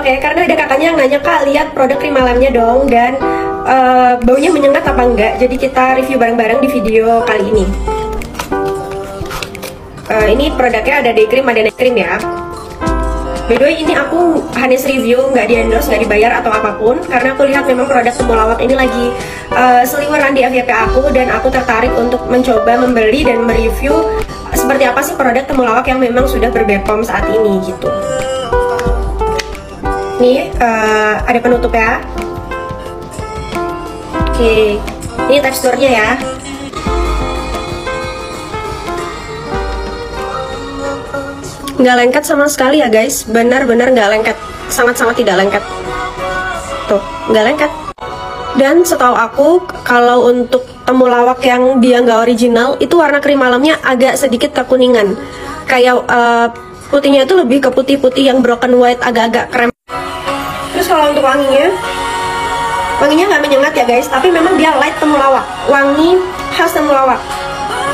Oke, karena ada kakaknya yang nanya kak lihat produk krim malamnya dong dan uh, baunya menyengat apa enggak. Jadi kita review bareng-bareng di video kali ini. Uh, ini produknya ada day cream, ada night cream ya. By the way, ini aku Hanis review, nggak di endorse, nggak dibayar atau apa pun Karena aku lihat memang produk temulawak ini lagi uh, seliweran di FYP aku Dan aku tertarik untuk mencoba membeli dan mereview Seperti apa sih produk temulawak yang memang sudah berbepom saat ini gitu Nih, uh, ada penutup ya. Oke, ini teksturnya ya. Nggak lengket sama sekali ya guys. Benar-benar nggak lengket. Sangat-sangat tidak lengket. Tuh nggak lengket. Dan setahu aku kalau untuk temulawak yang dia nggak original itu warna krim malamnya agak sedikit kekuningan. Kayak uh, putihnya itu lebih ke putih-putih yang broken white agak-agak krem terus kalau untuk wanginya? Wanginya nggak menyengat ya guys. Tapi memang dia light temulawak. Wangi khas temulawak.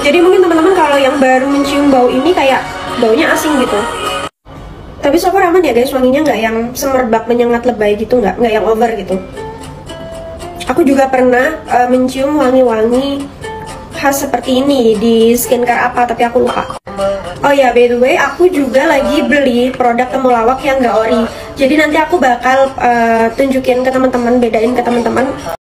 Jadi mungkin teman-teman kalau yang baru mencium bau ini kayak baunya asing gitu. Tapi so far aman ya guys. Wanginya nggak yang semerbak menyengat lebay gitu. Nggak nggak yang over gitu. Aku juga pernah uh, mencium wangi-wangi khas seperti ini di skincare apa tapi aku lupa. Oh ya by the way aku juga lagi beli produk temulawak yang nggak ori jadi nanti aku bakal uh, tunjukin ke teman-teman bedain ke teman-teman